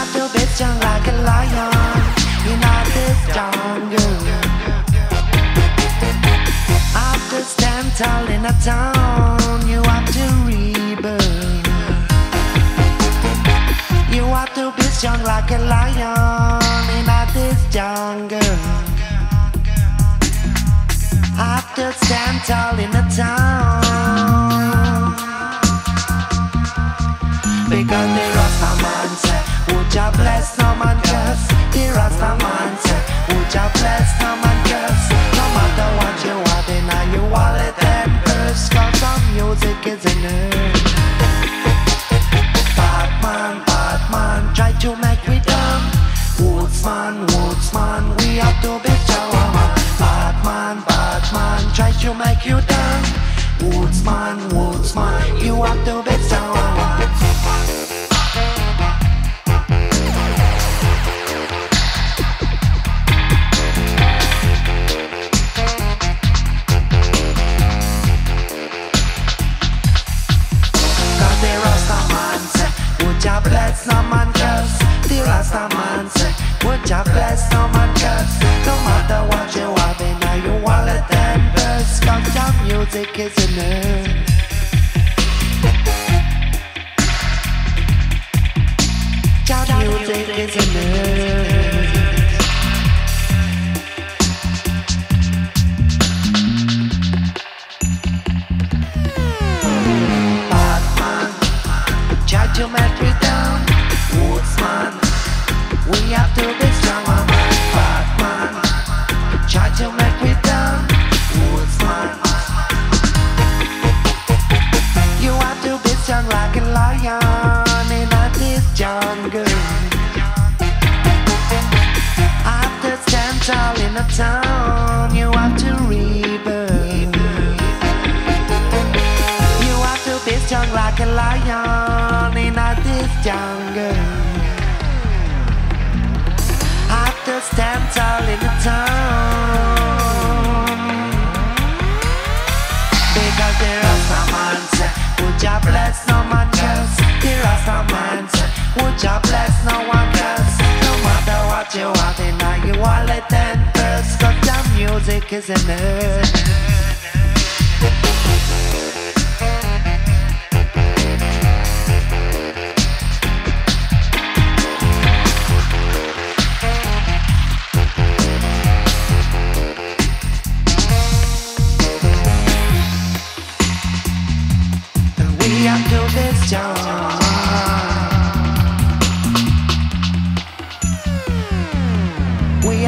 have to be strong like a lion in this jungle. Have to stand tall in a town. You to. You to be strong like a lion this jungle. Have to stand tall in a town. Because the Rasta man say, would no man bless no matter what you your wallet and purse, cause some music in try to make we dumb. Rootsman, rootsman, we have to be. Bad man, try to make you dumb. Rootsman, rootsman, you have to be strong. Bless no man curse? The Rasta man say, would ya bless no man curse? No matter what you have in your wallet and purse, cause your music is in it. Your music is in it. Batman, try to make me down. Rootsman, we have to be strong. Batman, try to make me down. Rootsman, you have to be strong like a lion in a this jungle. To stand tall in the town. You have to. You have to be strong like a lion in a jungle. To stand tall in the town. Because the Rasta man say, would ya bless no eh, man curse? The Rasta man say, would ya bless no one curse? Eh, no matter what you have in your wallet and purse, cause your music is in it.